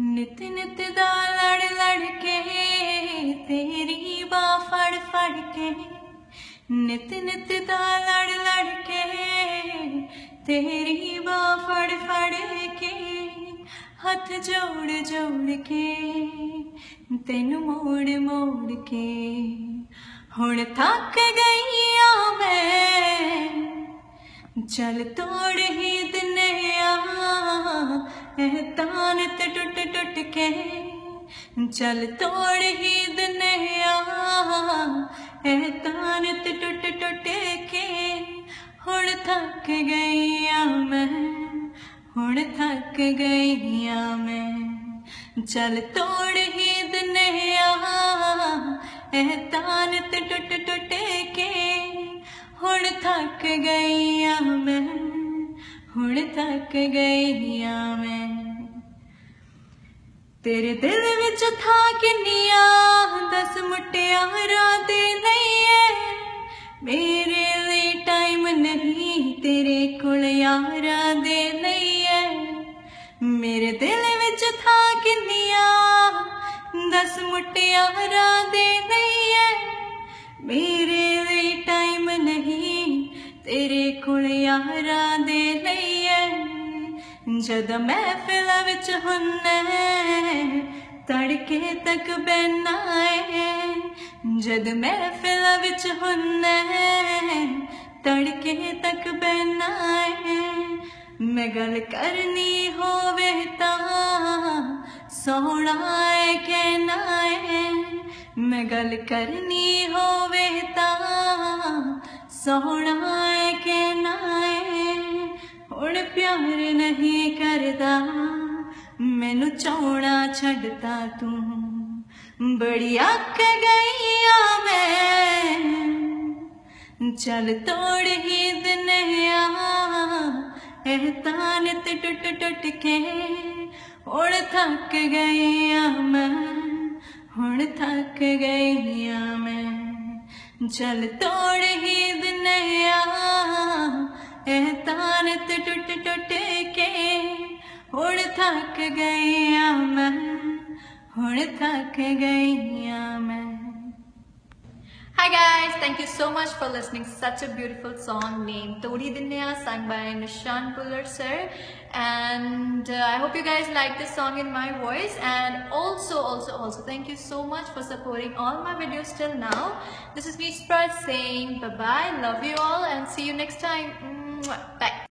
ਨਿਤ ਨਿਤ ਦਾ ਲੜ ਲੜ ਕੇ, ਤੇਰੀ ਬਾਹ ਫੜ ਫੜ ਕੇ। ਨਿਤ ਨਿਤ ਦਾ ਲੜ ਲੜ ਕੇ, ਤੇਰੀ ਬਾਹ ਫੜ ਫੜ ਕੇ। ਹੱਥ ਜੋੜ ਜੋੜ ਕੇ, ਤੈਨੂੰ ਮੋੜ ਮੋੜ ਕੇ। ਹੁਣ ਥੱਕ ਗਈ ਆ ਮੈਂ ਚਲ ਤੋੜ ਹੀ ਦਿਨਿਆ तानत टुट टुट के चल तोड़ ही दुनिया ए तानत टुट टुट के हूँ थक गईया मैं हूँ थक गईया मैं। चल तोड़ ही दुनिया ए तानत टुट टुट के हूँ थक गईया मैं। ਹੁਣ ਥੱਕ ਗਈ ਆ ਮੈਂ ਹੁਣ ਥੱਕ ਗਈ ਆ ਮੈਂ ਤੇਰੇ ਦਿਲ ਵਿੱਚ ਥਾ ਕਿੰਨੀਆਂ ਦਸ ਮੁਟਿਆਰਾਂ ਦੇ ਲਈਏ ਮੇਰੇ ਲਈ ਟਾਈਮ ਨਹੀਂ ਤੇਰੇ ਕੋਲ ਯਾਰਾਂ ਦੇ ਲਈਏ ਮੇਰੇ ਦਿਲ ਵਿੱਚ ਥਾ ਕਿੰਨੀਆਂ ਦਸ ਮੁਟਿਆਰਾਂ ਦੇ ਲਈਏ ਮੇਰੇ ਲਈ ਟਾਈਮ ਨਹੀਂ ਤੇਰੇ ਕੋਲ ਯਾਰਾਂ ਦੇ ਲਈਏ ਜਦ ਮਹਿਫਿਲਾਂ ਵਿੱਚ ਹੁੰਨੇ, ਤੜਕੇ ਤੱਕ ਬੈਨਾਏ ਜਦ ਮਹਿਫਿਲਾਂ ਵਿੱਚ ਹੁੰਨੇ, ਤੜਕੇ ਤੱਕ ਬੈਨਾਏ ਮੈਂ ਗੱਲ ਕਰਨੀ ਹੋਵੇ ਤਾਂ ਸੋਹਣਾ ਏ ਕਹਿਣਾ ਏ। ਮੈਂ ਗੱਲ ਕਰਨੀ ਹੋਵੇ ਤਾਂ ਸੋਹਣਾ ਏ ਕਹਿਣਾ ਏ। मैनू चौड़ा छड़ता तू। बड़ी अख गई मैं। चल तोड़ ही दिन एहतान ते टुट टुट के उड़ थक गई मैं। हूँ थक गई आ मैं। चल तोड़ ही दिन एहतान ते टुट टुट। थक मैं हुण थक मैं Hi guys, thank you so much for listening. Such a beautiful song named Todi Dinya sung by Nishan Puller sir. And uh, I hope you guys like this song in my voice. And also, also, also, thank you so much for supporting all my videos till now. This is me, Sprite, saying bye-bye, love you all, and see you next time. Bye.